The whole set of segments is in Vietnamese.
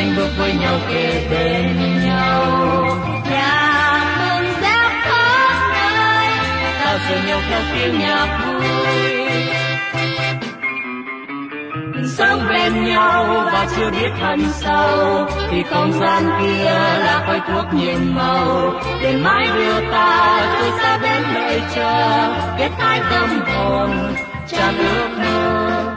hãy sinh bước với nhau kề bên nhau. Nhà mừng reo khắp nơi, ta dìu nhau theo tiếng nhạc vui. Sống bên nhau và chưa biết thân sâu thì không gian kia là khói thuốc nhiệm màu. Để mãi đưa ta từ xa đến nơi chờ kết hai tâm hồn, tràn ước mơ.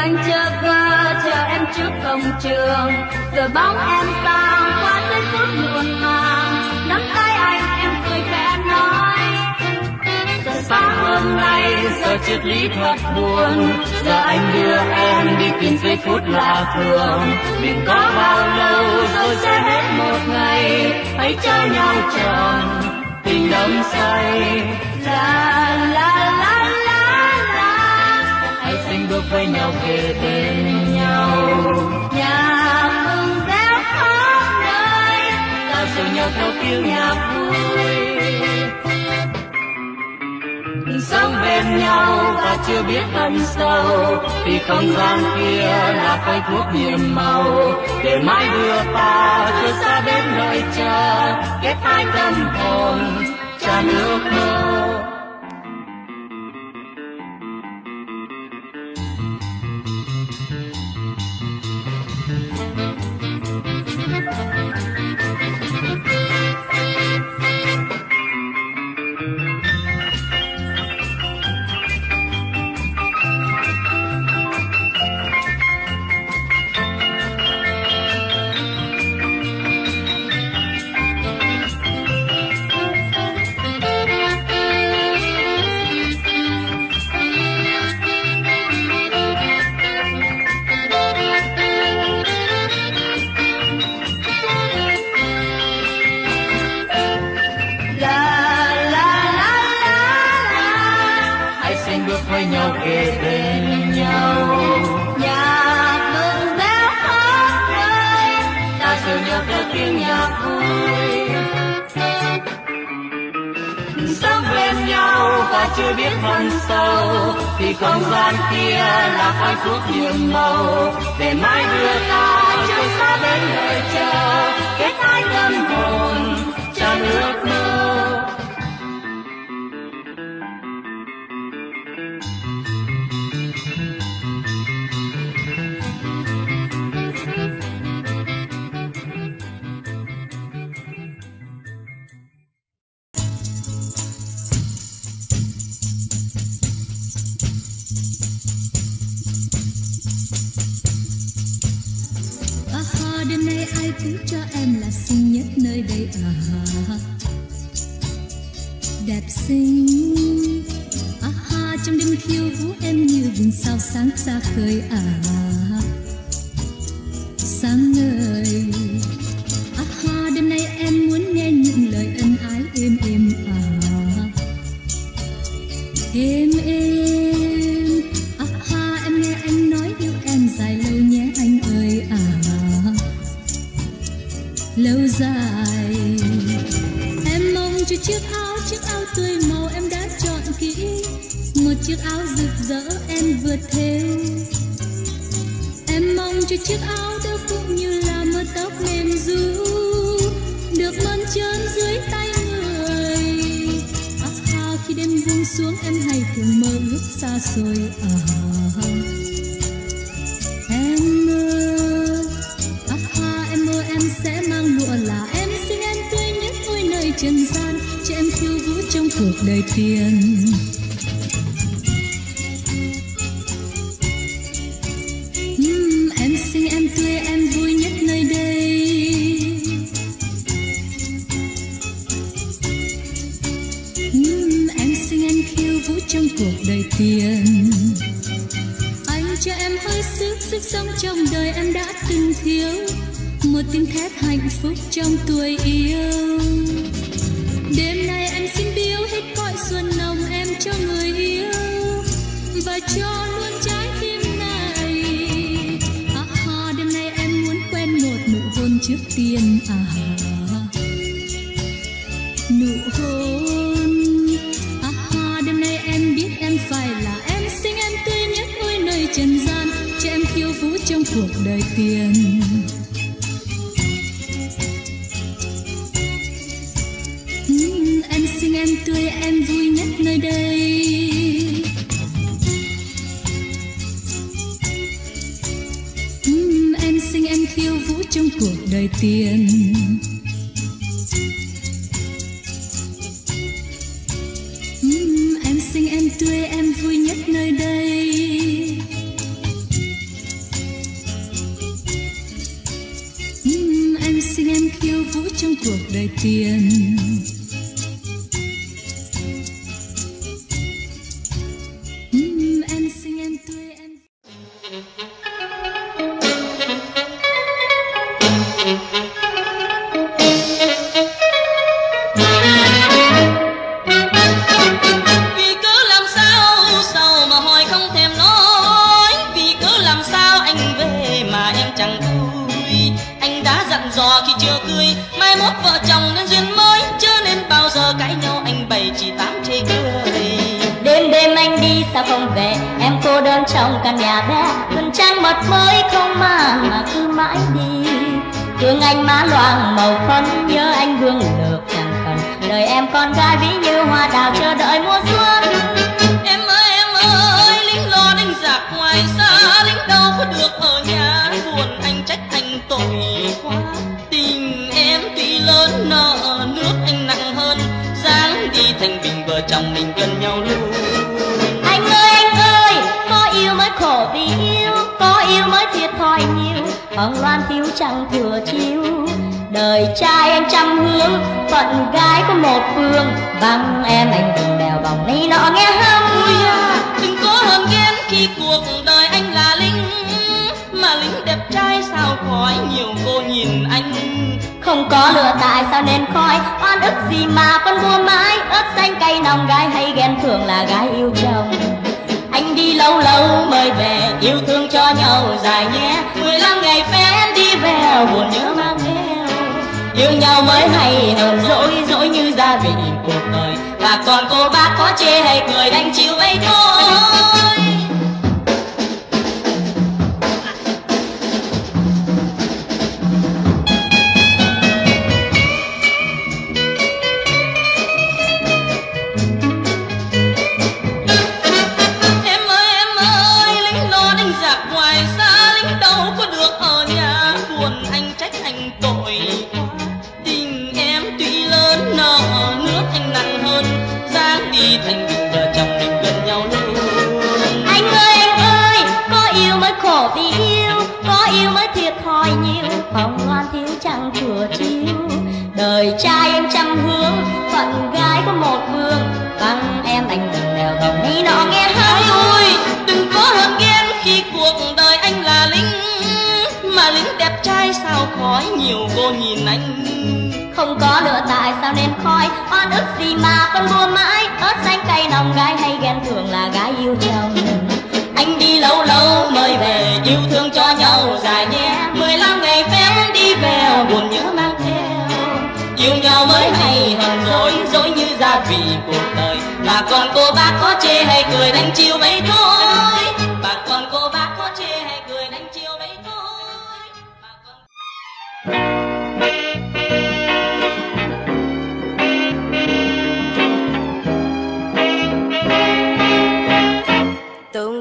Anh chờ chờ em trước cổng trường. Rồi bóng em xa qua tới phút muộn màng. Nắm tay anh, em cười khẽ nói. Giờ sáng hôm nay, giờ triết lý thật buồn. Giờ anh đưa em đi tìm giây phút lạ thường. Mình có bao lâu rồi sẽ hết một ngày. Hãy cho nhau tròn tình đắm say. La la la sinh bước với nhau kề bên nhau. Nhà mừng reo khắp nơi, ta dìu nhau theo tiếng nhạc vui. Sống bên nhau và chưa biết thân sâu vì không gian kia là cây thuốc nhiệm màu. Để mãi đưa ta từ xa đến nơi chờ, kết hai tâm hồn, tràn ước mơ. Chiếc áo chiếc áo tươi màu em đã chọn kỹ. Một chiếc áo rực rỡ em vừa thêu em mong cho chiếc áo đó cũng như là mớ tóc mềm ru được mơn trơn dưới tay người. À, ha, khi đêm buông xuống em hay thường mơ ước xa xôi à gái hay ghen thường là gái yêu chồng. Anh đi lâu lâu mời về, yêu thương cho nhau dài nhé. Mười lăm ngày phép đi về, buồn nhớ mang theo. Yêu nhau mới hay hờn dỗi dỗi như gia đình cuộc đời. Và còn cô bác có chê hay cười đánh chịu ấy thôi. nhiều cô nhìn anh. Không có lửa tại sao nên khói? Oan ức gì mà con bua mãi? Ớt xanh cay nồng gái hay ghen thường là gái yêu chồng Anh đi lâu lâu mời về Yêu thương cho nhau dài nhé. Mười lăm ngày phép đi về Buồn nhớ mang theo. Yêu nhau mới hay hận dối Dối như gia vị cuộc đời. Mà còn cô bác có chê hay cười đánh chiều mấy thôi.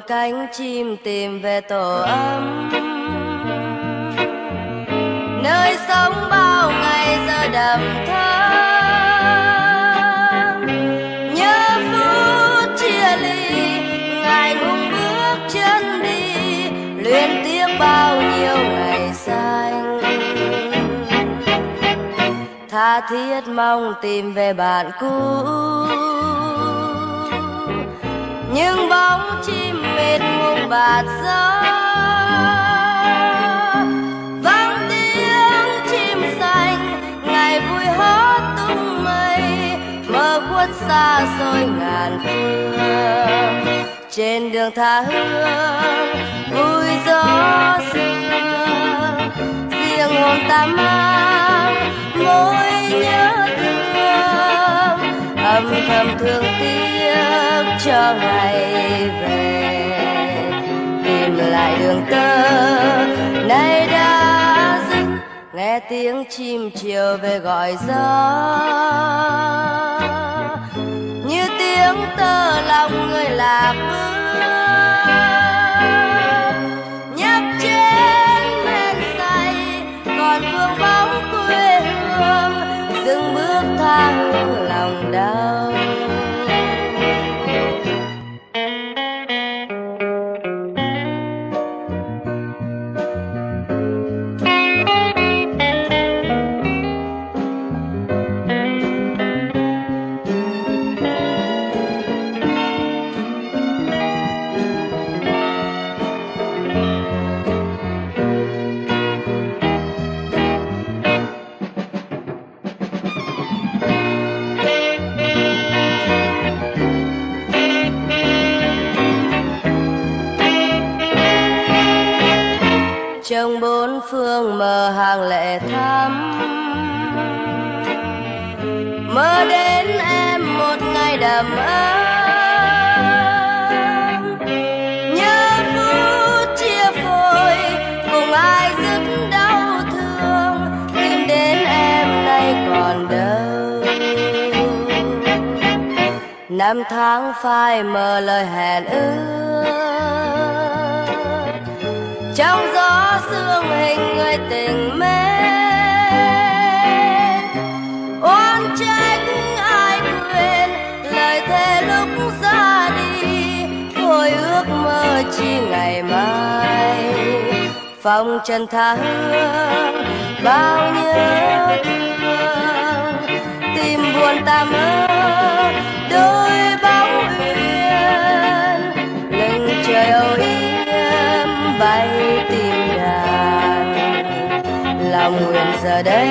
cánh chim tìm về tổ ấm. Nơi sống bao ngày giờ đầm thơ nhớ phút chia ly, ngày hùng bước chân đi, luyến tiếc bao nhiêu ngày xanh. Tha thiết mong tìm về bạn cũ nhưng bóng chim mệt ngùng bạt gió. Vang tiếng chim xanh, ngày vui hót tung mây mơ khuất xa xôi ngàn phương trên đường tha hương, vui gió sương riêng hồn ta mang mối nhớ thương, âm thầm thương tiếc cho ngày về. Tìm lại đường tơ, nay đã dứt. Nghe tiếng chim chiều về gọi gió. Như tiếng tơ lòng người lạc bước nhấp trên men say, còn vương bóng quê hương. Dừng bước tha hương lòng đau. Bốn mơ hàng lệ thắm. Mơ đến em một ngày đầm ấm. Nhớ phút chia phôi, cùng ai dứt đau thương. Tìm đến em nay còn đâu. Năm tháng phai mờ lời hẹn ước. Trong dương sương hình người tình mến. Oan trách ai quên lời thề lúc ra đi. Thôi ước mơ chi ngày mai. Phong trần tha hương, bao nhiêu thương. Tim buồn ta mơ, đôi bóng uyên lưng trời âu yếm lòng nguyện giờ đây.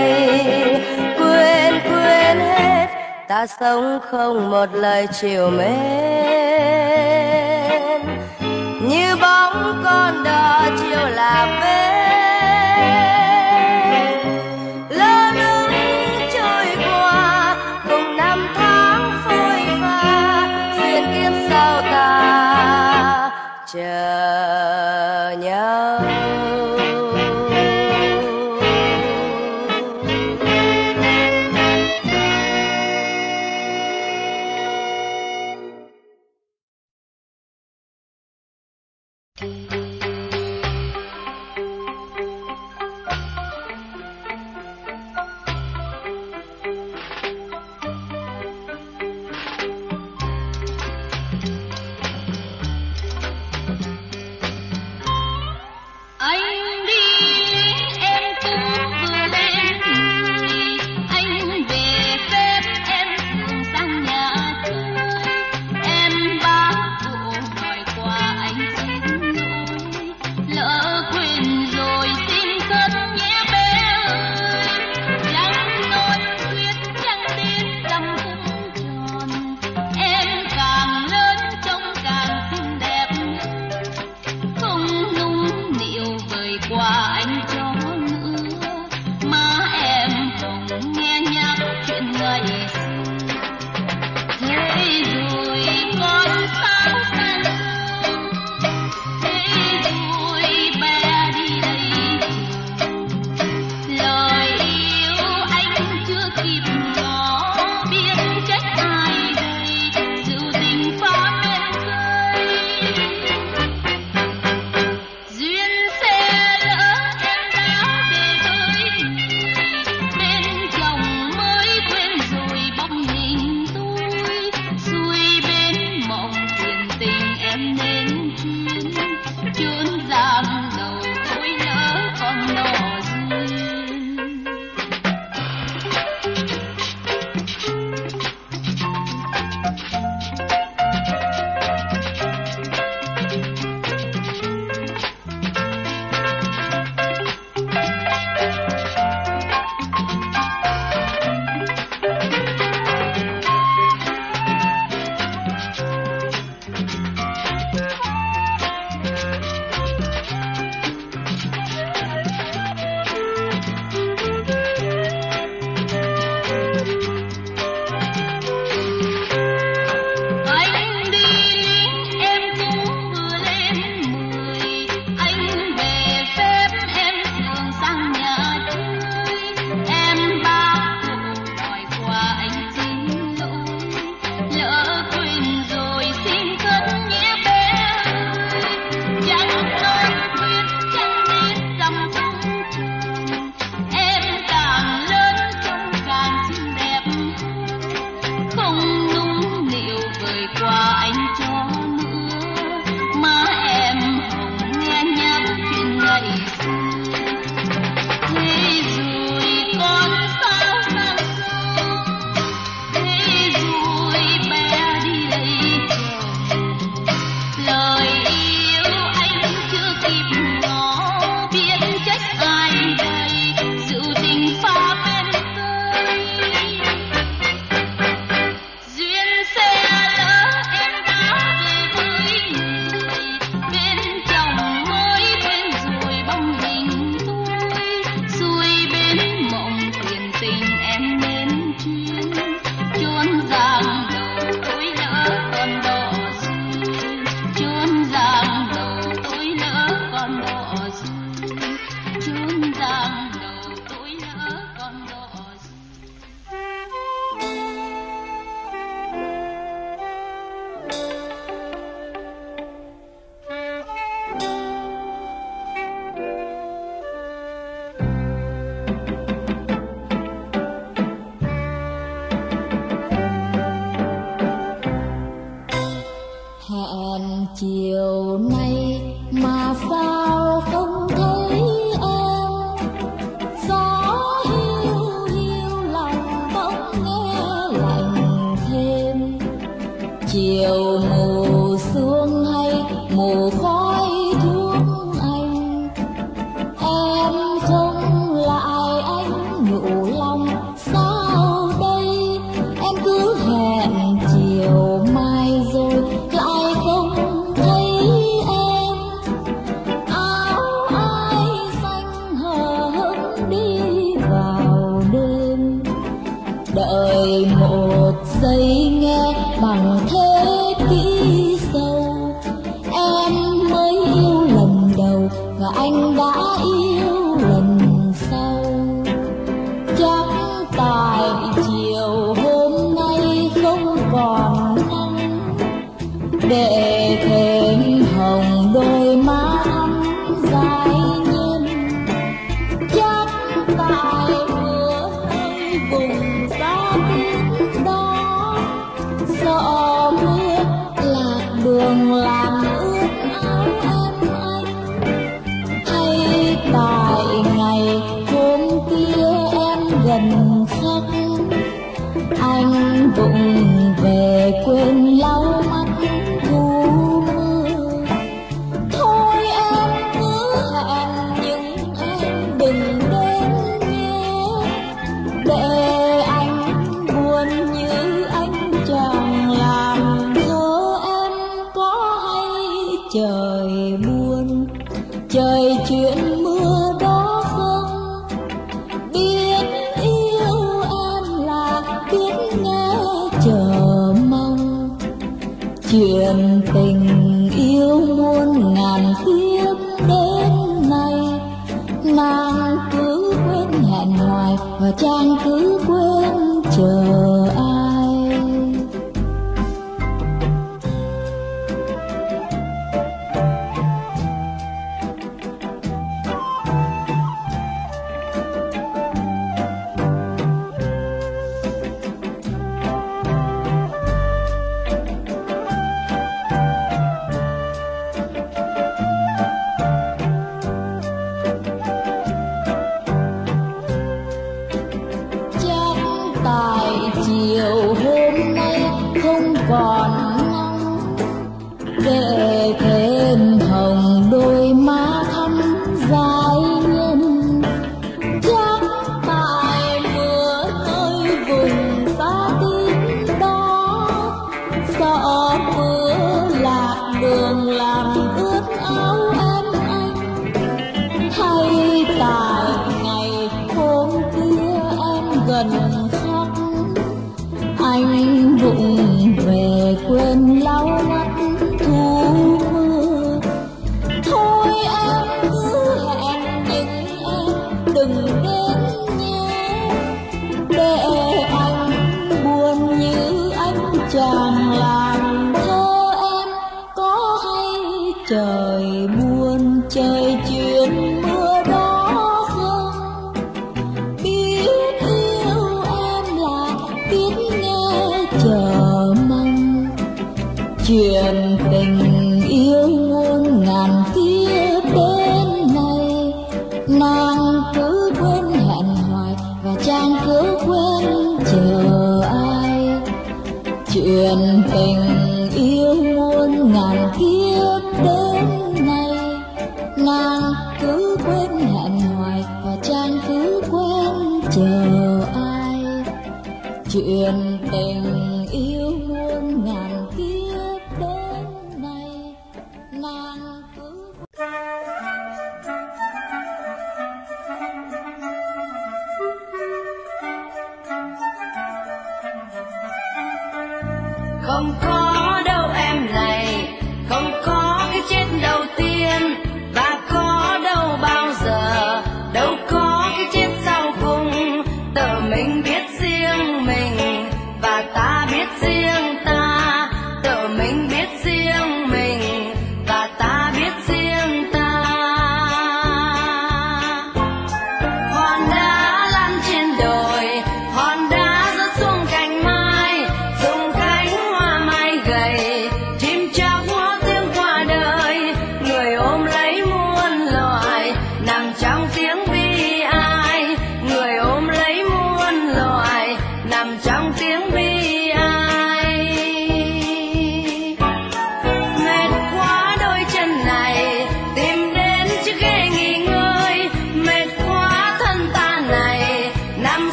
Quên quên hết ta sống không một lời chiều mến.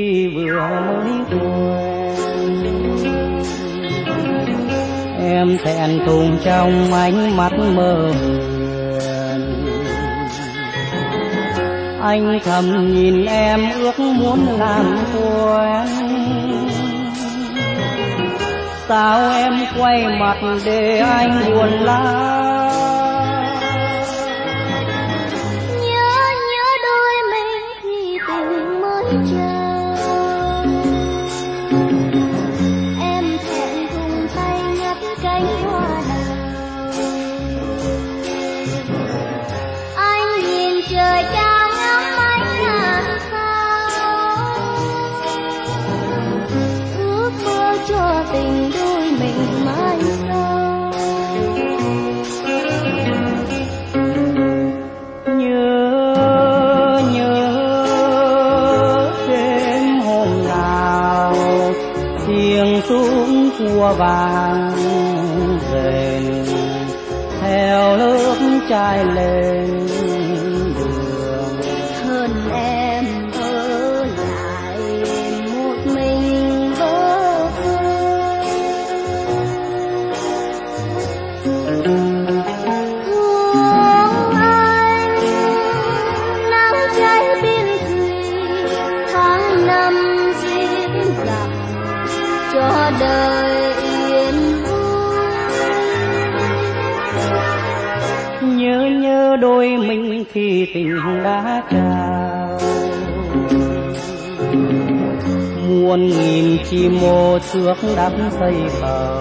khi vừa mới quen em thẹn thùng trong ánh mắt mơ huyền anh thầm nhìn em ước muốn làm quen. Sao em quay mặt để anh buồn lắm? tình đã trao muôn nghìn chim mô trước đám xây bờ.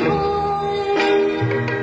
you.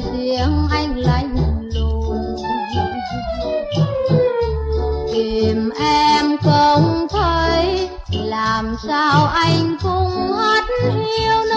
tiếng anh lạnh lùng. Tìm em không thấy, làm sao anh cũng hắt yêu nơi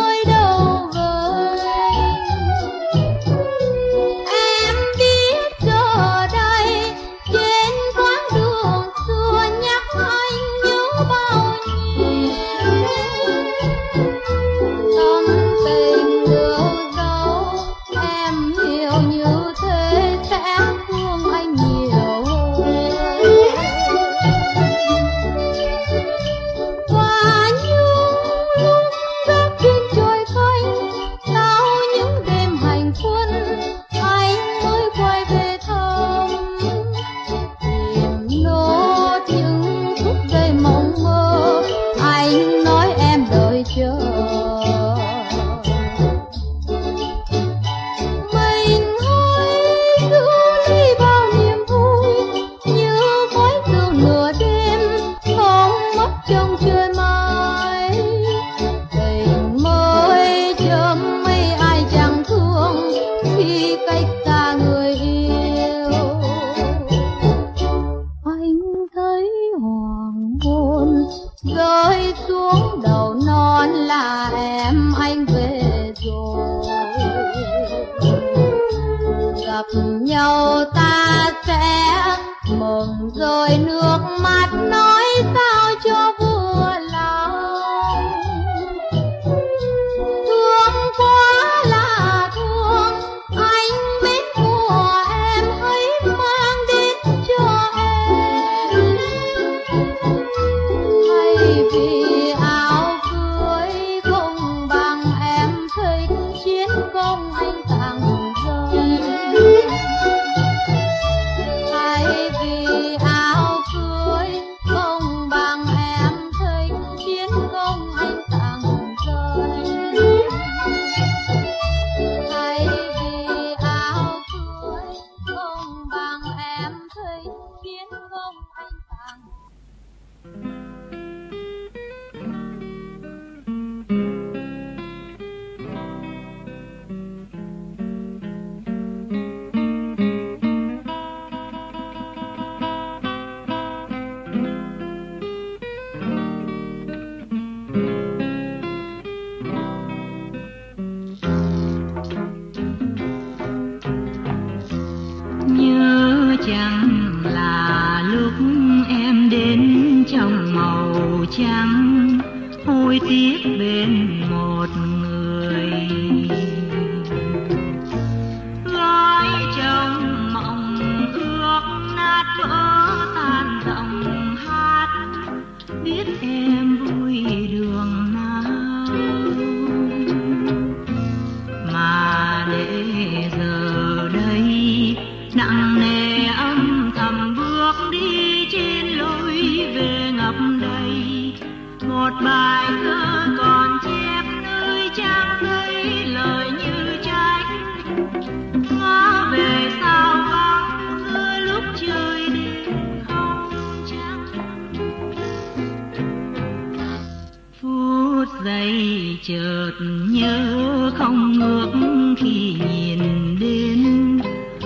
chợt nhớ không ngước khi nhìn đến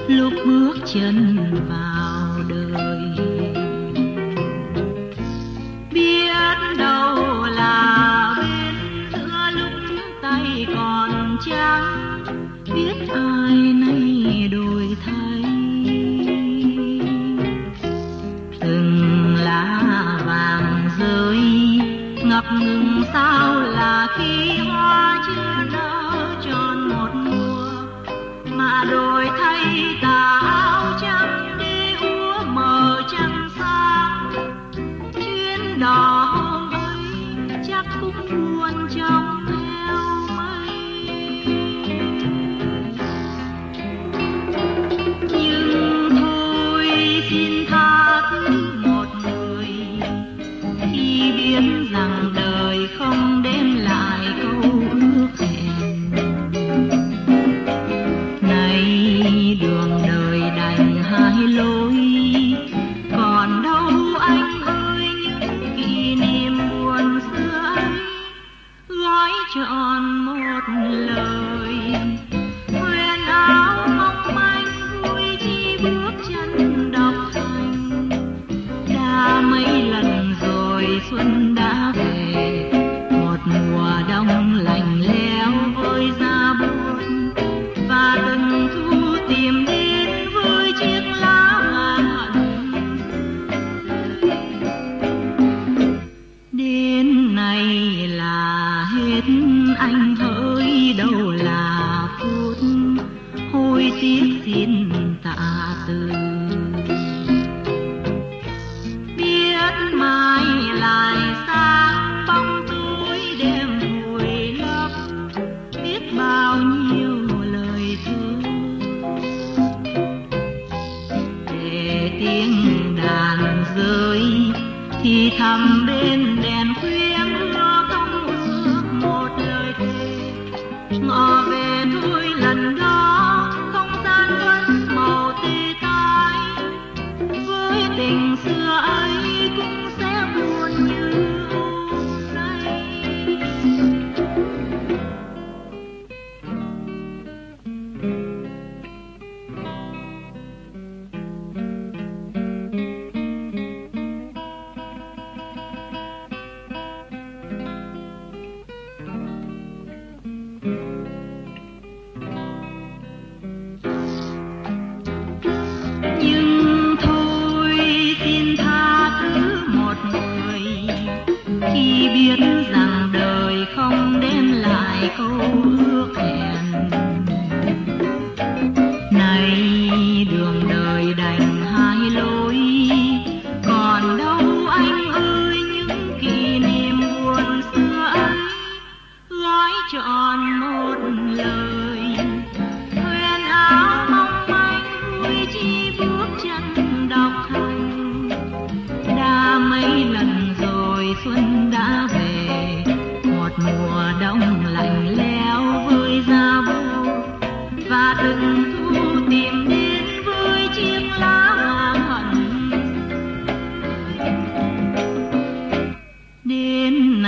lúc bước chân vào.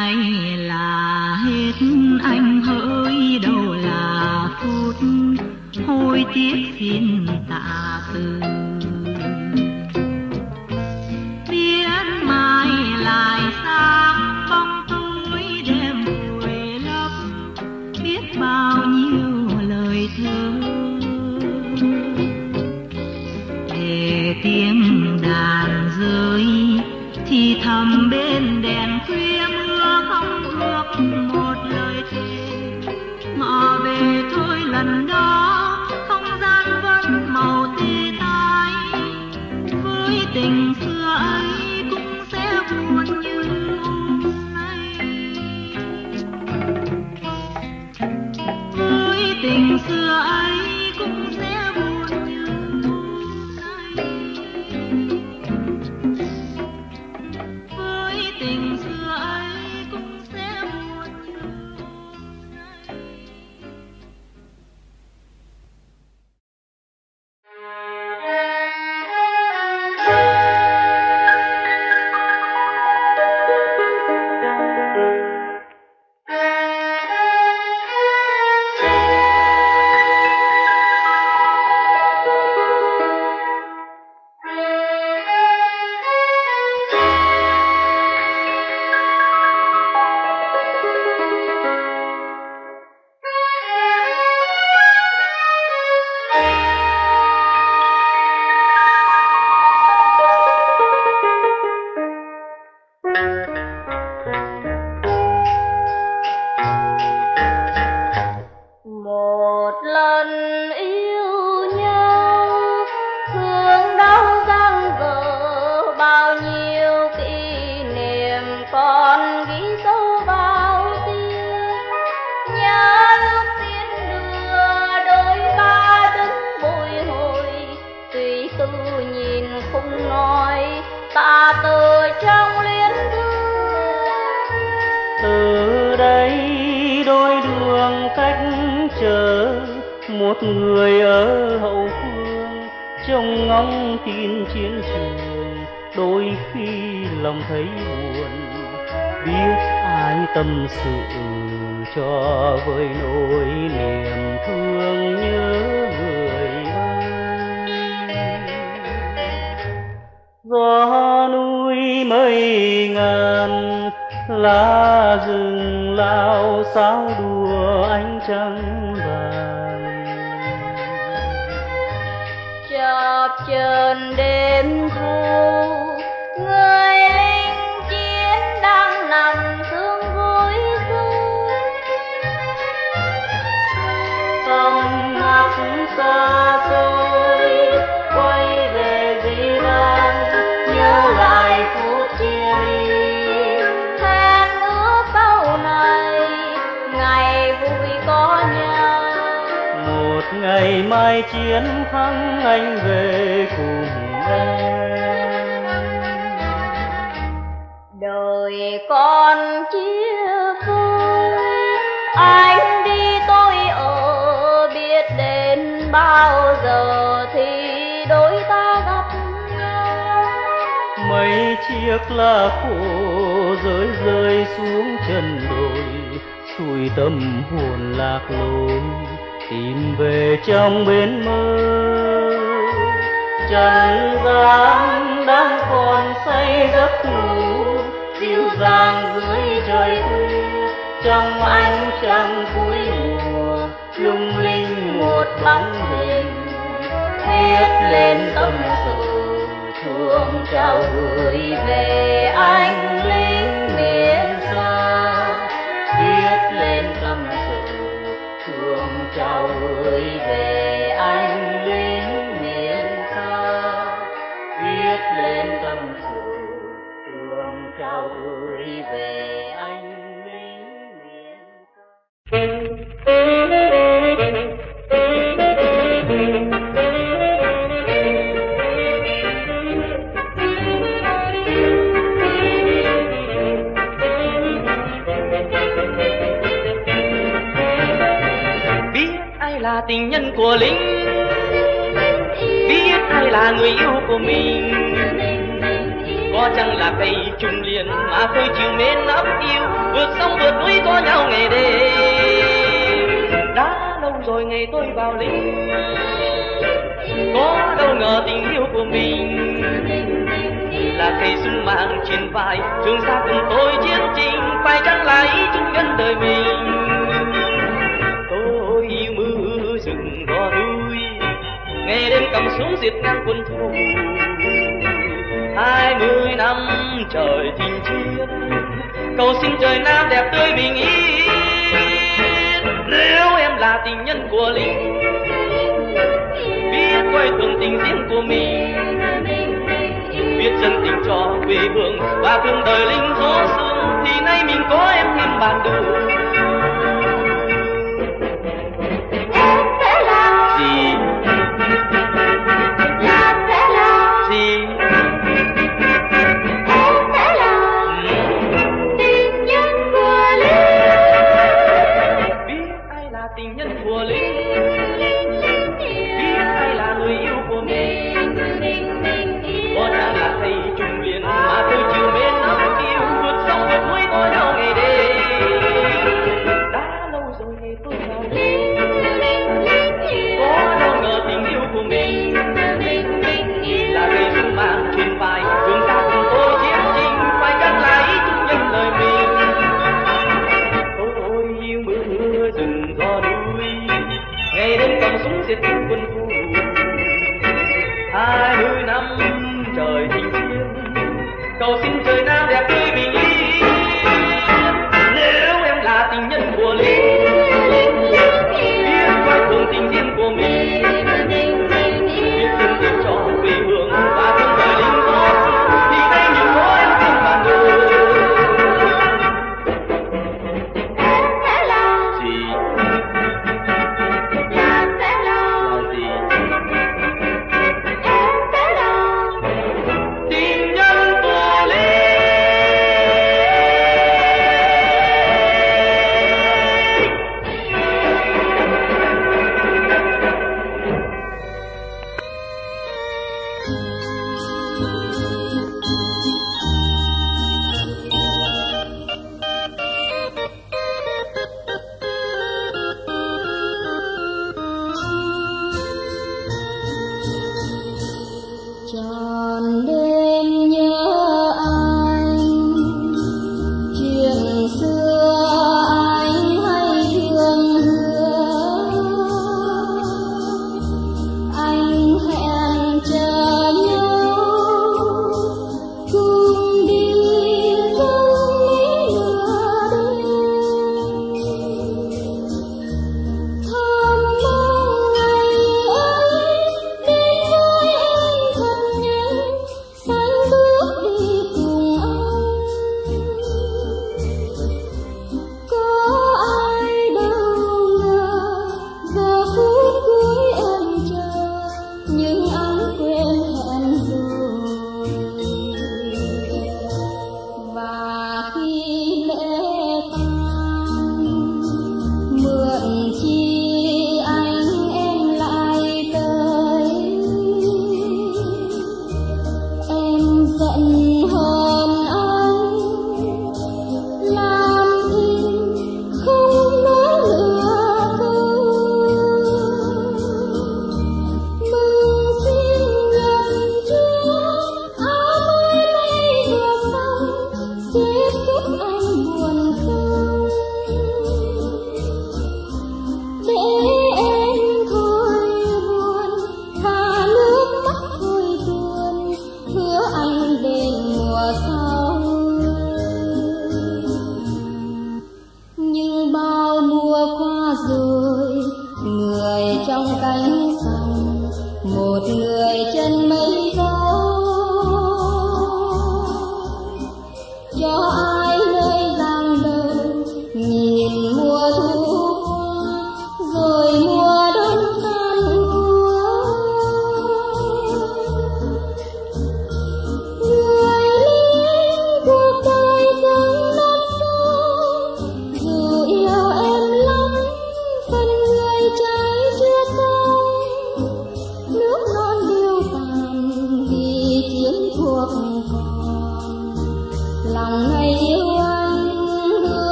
Nay là hết anh hỡi đâu là phút. Hôi tiếc xin tạ từ chiếc lá khô rơi rơi xuống chân đồi xuôi tâm hồn lạc lối, tìm về trong bên mơ. Trần gian đang còn say giấc ngủ, dịu dàng dưới trời thu trong ánh trăng cuối mùa, lung linh một bóng hình viết lên tâm sự thương gửi về anh lính tình nhân của linh biết ai là người yêu của mình. Có chăng là cây trùng liền mà tôi chịu mến ấp yêu. Vượt sông vượt núi có nhau ngày đêm. Đã lâu rồi ngày tôi vào lính. Có đâu ngờ tình yêu của mình là cây súng mang trên vai. Trường xa cùng tôi chiến trình, phải chăng là ý chung nhân đời mình? Ngày đêm cầm súng diệt ngang quân thù hai mươi năm trời chinh chiến, cầu xin trời nam đẹp tươi bình yên nếu em là tình nhân của linh biết quay thường tình riêng của mình. Biết chân tình cho quê hương và thương đời linh gió sương thì nay mình có em thêm bạn đường Bye.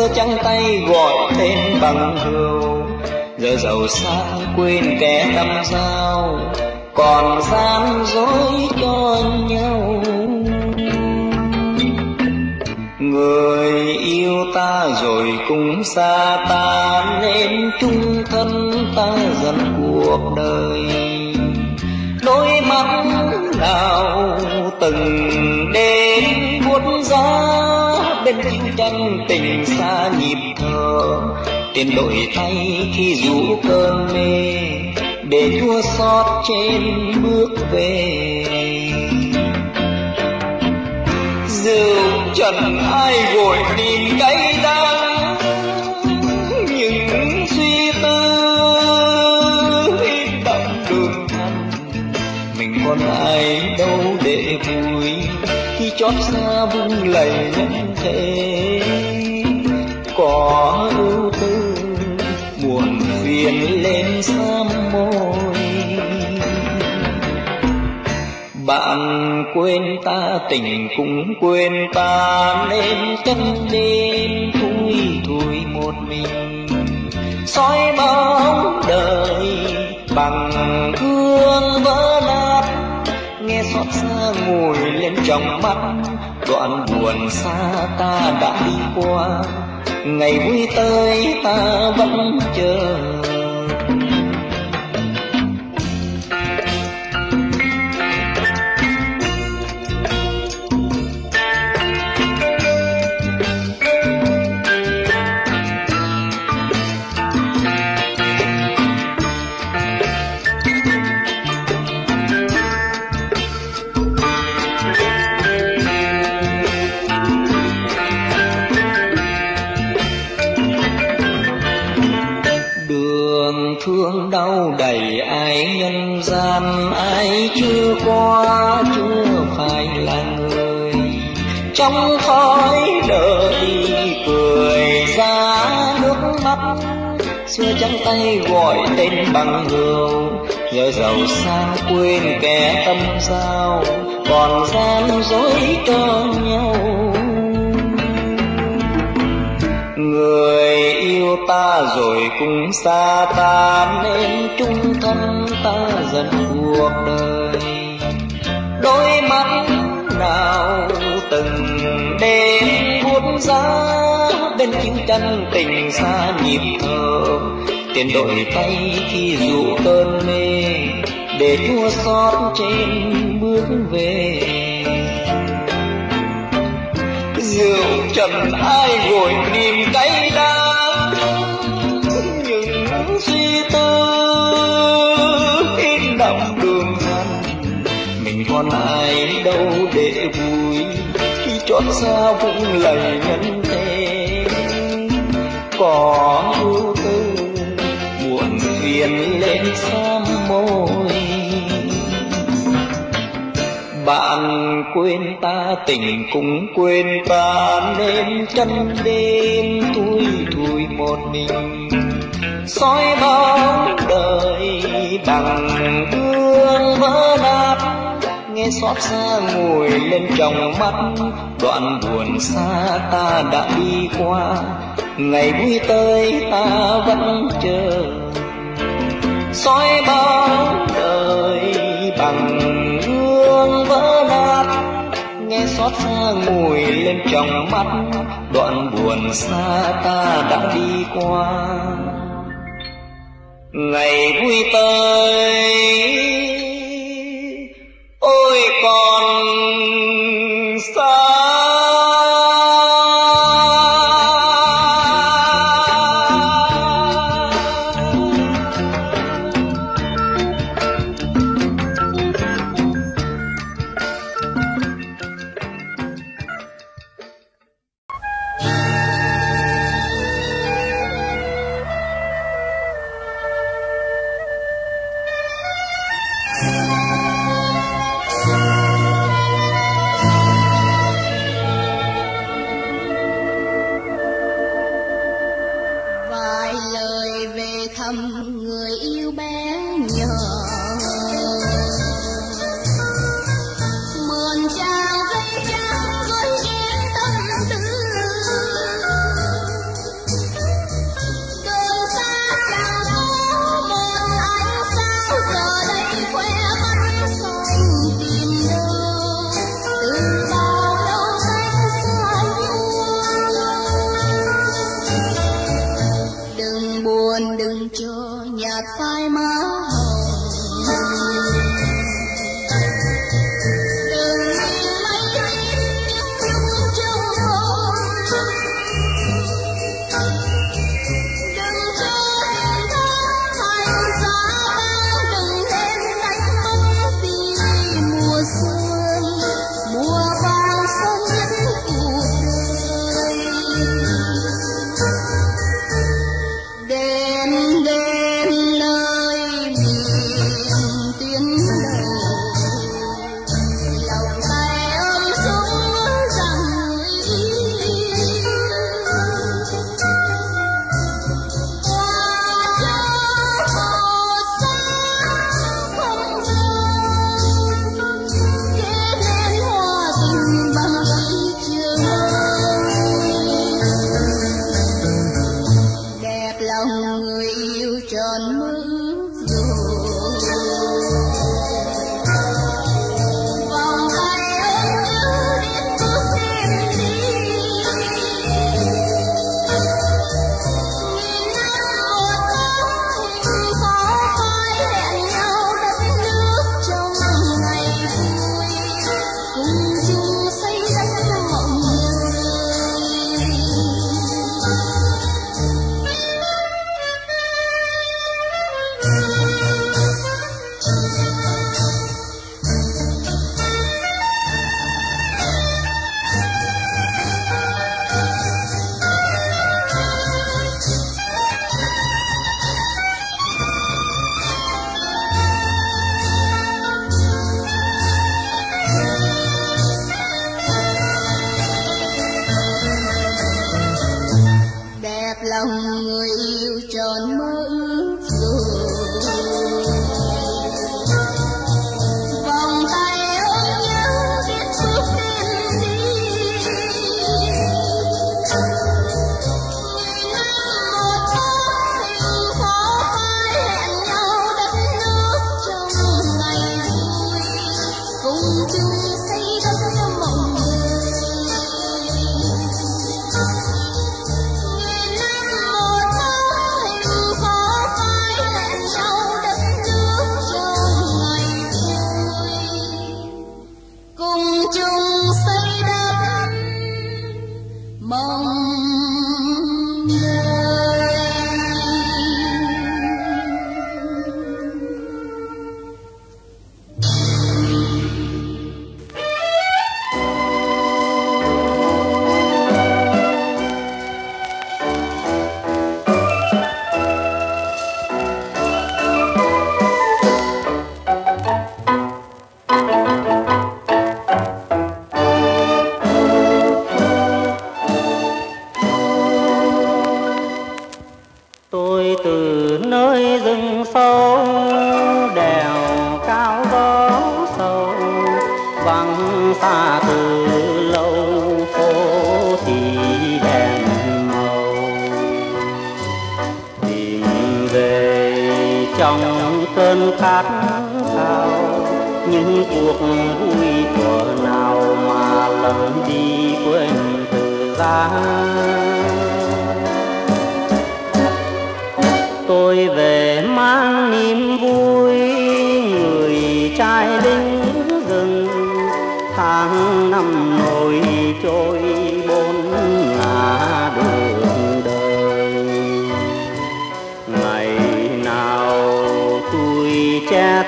Xưa trắng tay gọi tên bằng hữu giờ giàu sang quên kẻ tâm giao, còn gian dối cho nhau. Người yêu ta rồi cũng xa ta nên chung thân ta dần cuộc đời. Đôi mắt nào từng đêm buốt giá bên chim tranh xa nhịp thở. Tiền đổi tay khi rũ cơn mê, để thua xót trên bước về. Rượu trần ai vội tìm cay đắng, những suy tư đậm đường thân mình còn ai đâu để vui, khi chót xa vung lầy nhân thế có ưu tư buồn phiền lên sớm môi. Bạn quên ta, tình cũng quên ta, nên chân đêm thui thui một mình. Soi bóng đời bằng gương vỡ nát, nghe xót xa ngồi lên trong mắt, đoạn buồn xa ta đã đi qua ngày vui tới ta vẫn chờ. Tay gọi tên bằng hữu nhớ giàu sang quên kẻ tâm giao, còn gian dối cho nhau. Người yêu ta rồi cũng xa ta nên chung thân ta dần cuộc đời. Đôi mắt nào từng đêm buốt giá bên những chân tình xa nhịp thở tiền đổi tay khi dụ cơn mê, để chua xót trên bước về. Rượu trầm ai ngồi niềm cay đắng những suy tư in đậm đường răn mình còn ai đâu để vui, khi chót xa vũng lầy nhân thế. Có vui tư lên xóm môi. Bạn quên ta, tình cũng quên ta, nên chân đêm thui thui một mình. Soi bóng đời bằng gương vỡ nát nghe xót xa ngồi lên trong mắt. Đoạn buồn xa ta đã đi qua, ngày vui tới ta vẫn chờ soi bóng đời bằng gương vỡ nát. Nghe xót xa ngồi lên trong mắt, đoạn buồn xa ta đã đi qua. Ngày vui tới, ôi còn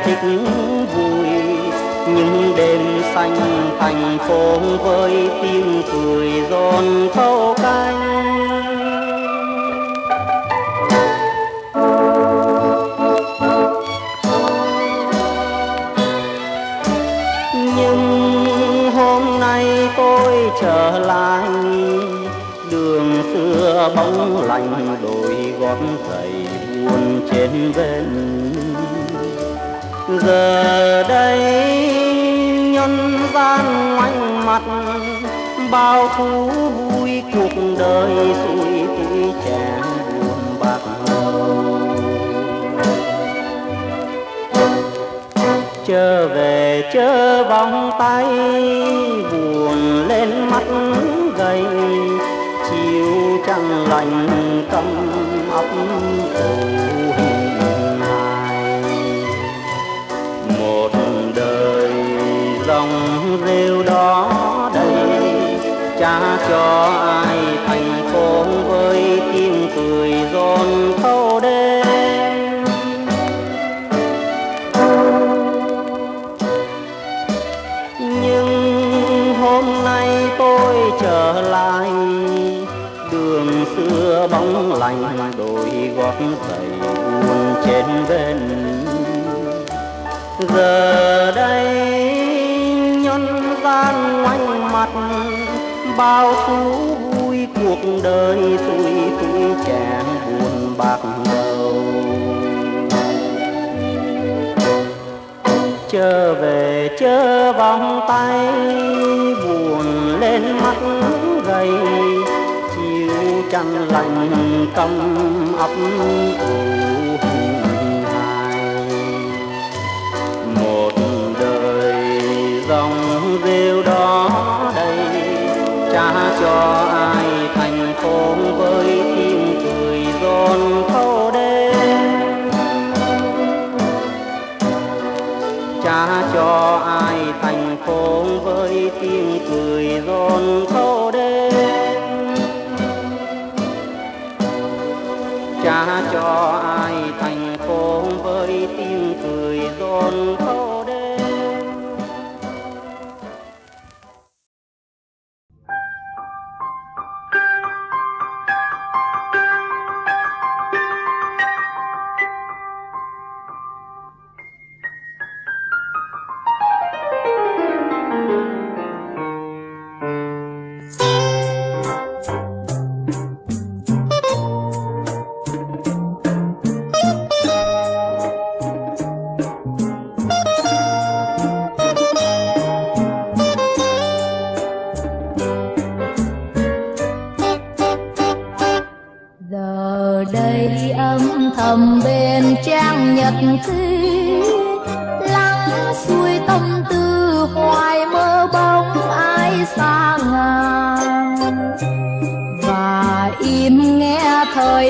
thích vui, những đêm xanh thành phố với tiếng cười giòn thâu canh nhưng hôm nay tôi trở lại, đường xưa bóng lạnh đôi gót giày buồn trên bên giờ đây nhân gian ngoảnh mặt, bao thú vui cuộc đời suy tuổi trẻ buồn bạc trở về chớ vòng tay, buồn lên mắt gầy, chiều trăng lạnh tâm ấp ủ cha cho ai thành công với tiếng cười giòn thâu đêm. Nhưng hôm nay tôi trở lại, đường xưa bóng lạnh đôi gót giày buồn trên bên. Giờ đây, nhân gian ngoảnh mặt bao thú vui cuộc đời tôi tôi chàng buồn bạc đầu. Trở về, chớ vòng tay, buồn lên mắt gầy, chiều trăng lạnh cầm ấp ủ cha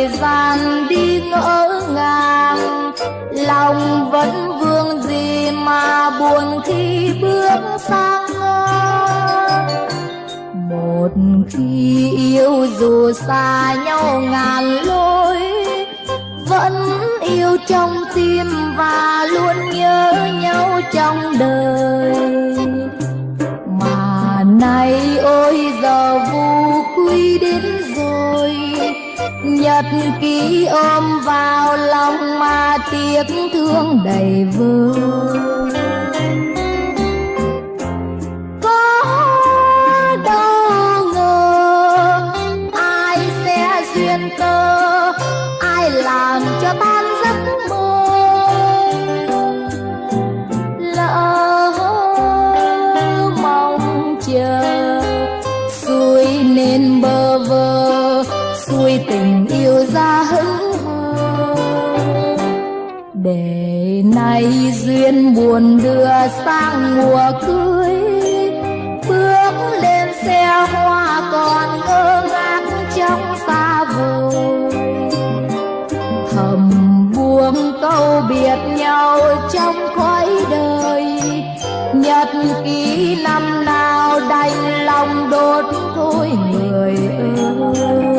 thời gian đi ngỡ ngàng, lòng vẫn vương gì mà buồn khi bước sang một khi yêu dù xa nhau ngàn lối, vẫn yêu trong tim và luôn nhớ nhau trong đời. Mà nay ôi giờ nhật ký ôm vào lòng mà tiếc thương đầy vơi có đâu ngờ ai sẽ duyên cơ ai làm cho ta? để nay duyên buồn đưa sang mùa cưới, bước lên xe hoa còn ngơ ngác trong xa vời. Thầm buông câu biệt nhau trong khói đời, nhật ký năm nào đành lòng đốt thôi người ơi.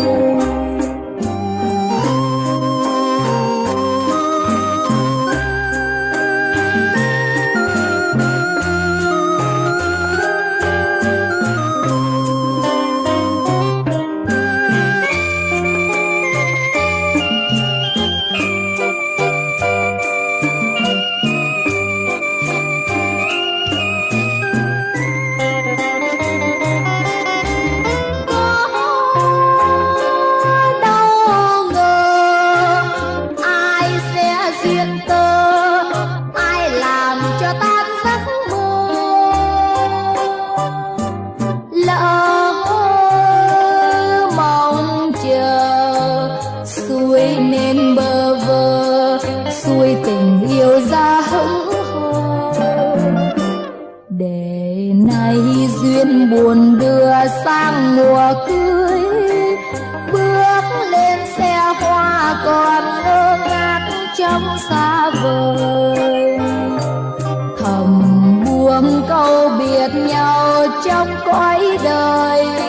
trông xa vời. Thầm buông câu biệt nhau trong cõi đời.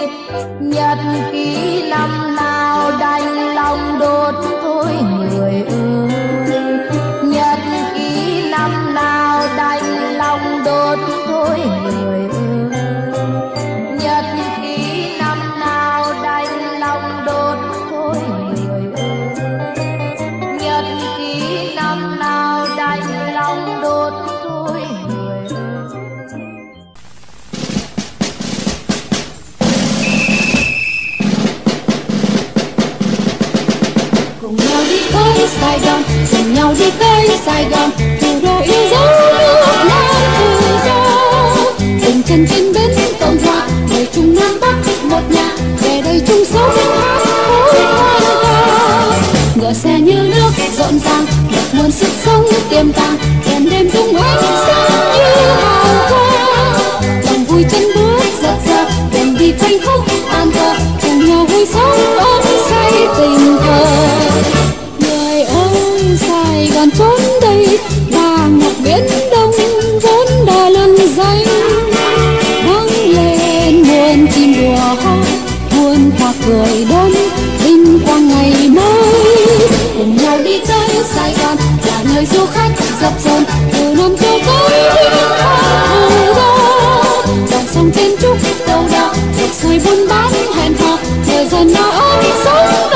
với Sài Gòn, thủ đô yêu dấu nước Nam tự do. Dừng chân trên bến cồn hoa người Trung Nam Bắc, một nhà, về đây chung sống. Ngựa xe như nước, rộn ràng một nguồn sức sống tiềm tàng. Đèn đêm tung ánh sáng như hào quang lòng vui chân bước giật giật đèn đi quanh khúc an thơ So now I'm so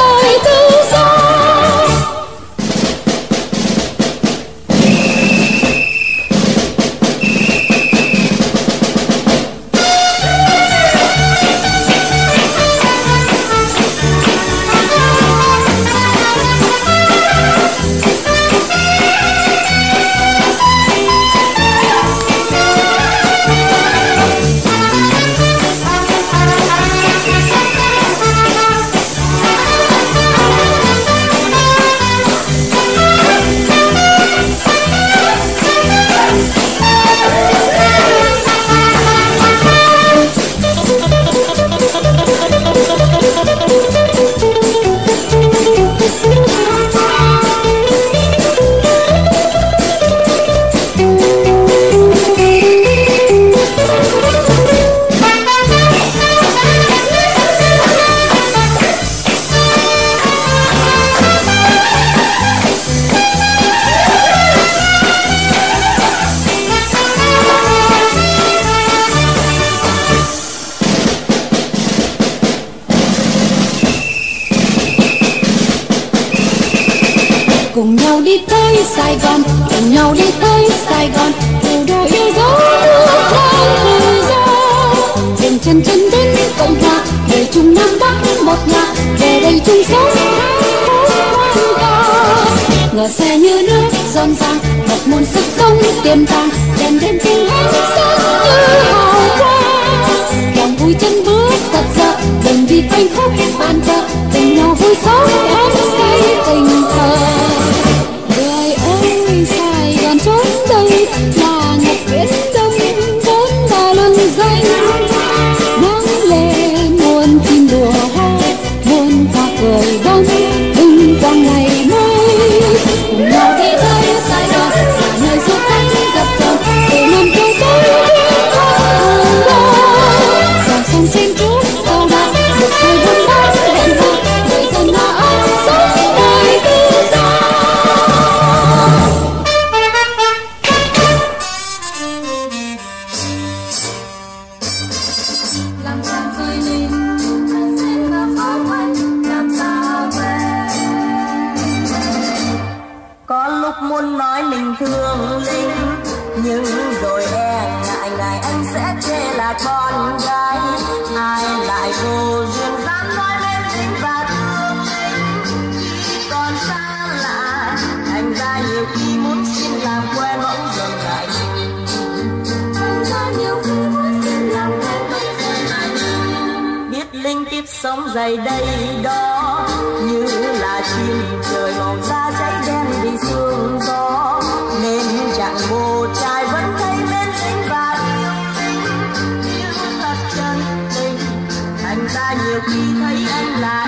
will be my lá.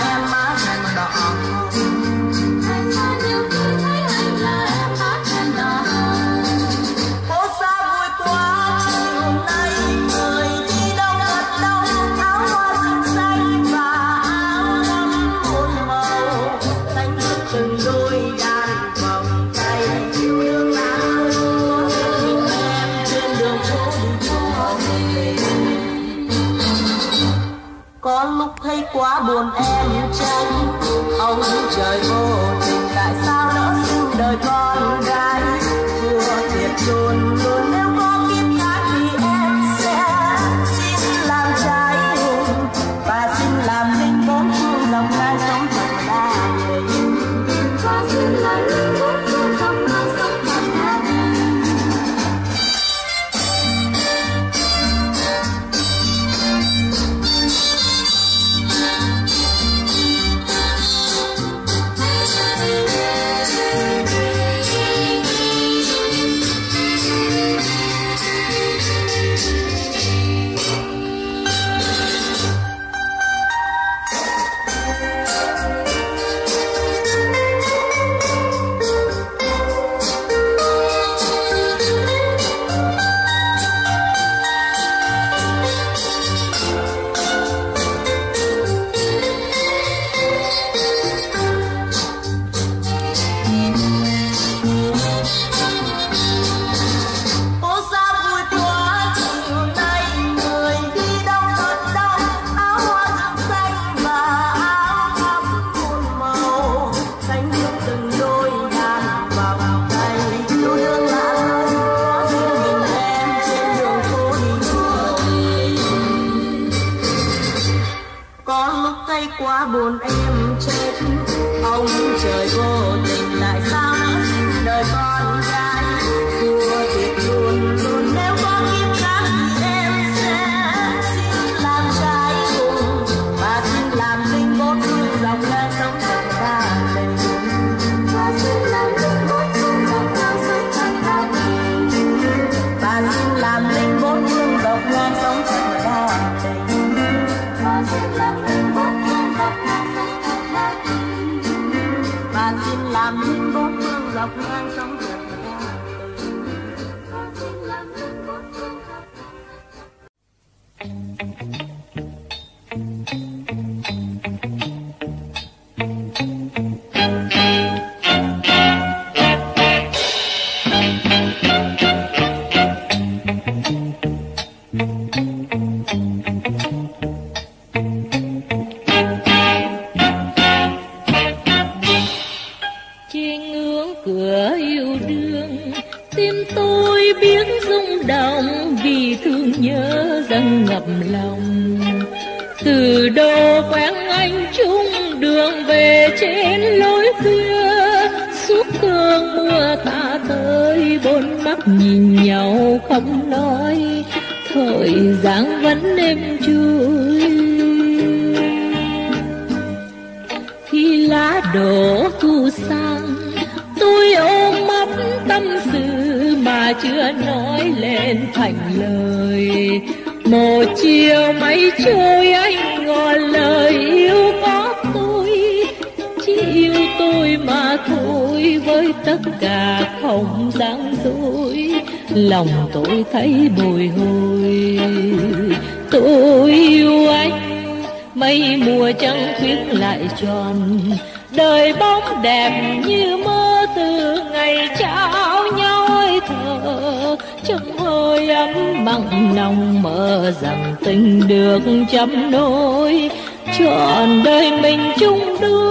buồn em tránh ông trời vô lời. Một chiều mấy trôi, anh ngỏ lời yêu có tôi. Chỉ yêu tôi mà thôi, với tất cả không gian dối lòng tôi thấy bồi hồi. Tôi yêu anh, mây mùa trăng khuyết lại tròn. Đời bóng đẹp như mơ từ ngày trao ấm bằng lòng mơ rằng tình được chấm nối trọn đời mình chung đôi.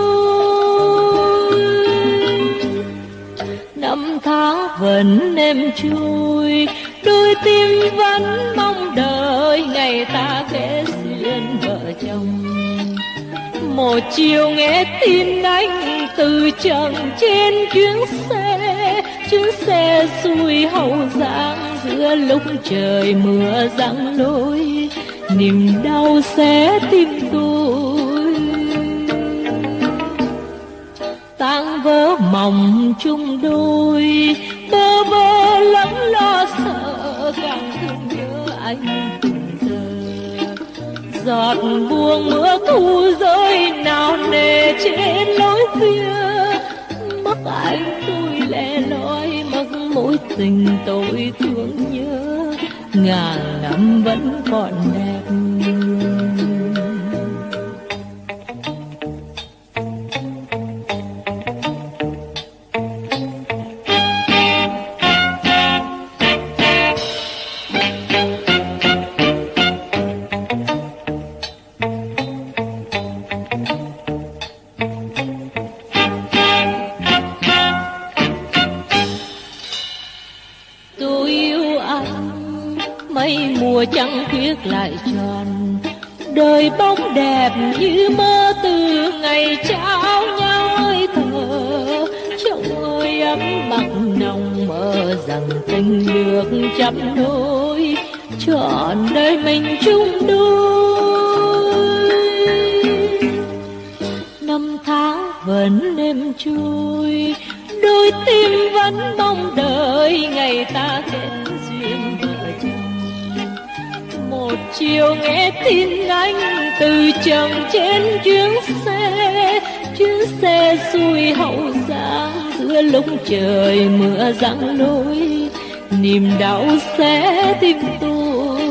Năm tháng vẫn êm chui, đôi tim vẫn mong đợi ngày ta kết duyên vợ chồng. Một chiều nghe tin anh từ trần trên chuyến xe chuyến xe xuôi hậu giang giữa lúc trời mưa giăng lối niềm đau sẽ tim tôi. Tan vỡ mộng chung đôi, bơ vơ lắng lo sợ, càng thương nhớ anh giờ. Giọt buông mưa thu rơi nào nề trên lối kia mất anh tình tôi thương nhớ ngàn năm vẫn còn đẹp. Chiều nghe tin anh từ chồng trên chuyến xe. Chuyến xe xuôi hậu giang giữa lúc trời mưa giăng nỗi niềm đau sẽ tim tôi.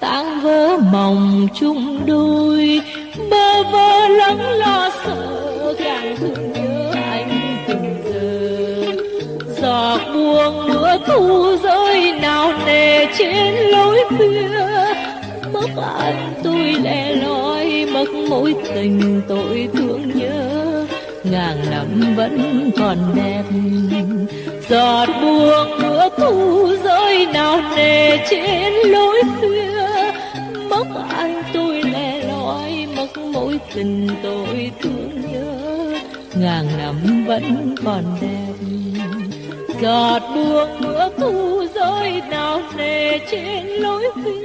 Tan vỡ mộng chung đôi. Mối tình tôi thương nhớ, ngàn năm vẫn còn đẹp. Giọt buông mưa thu rơi nào nề trên lối khuya mất anh tôi lẻ loi mất mối tình tôi thương nhớ, ngàn năm vẫn còn đẹp. Giọt buông mưa thu rơi nào nề trên lối khuya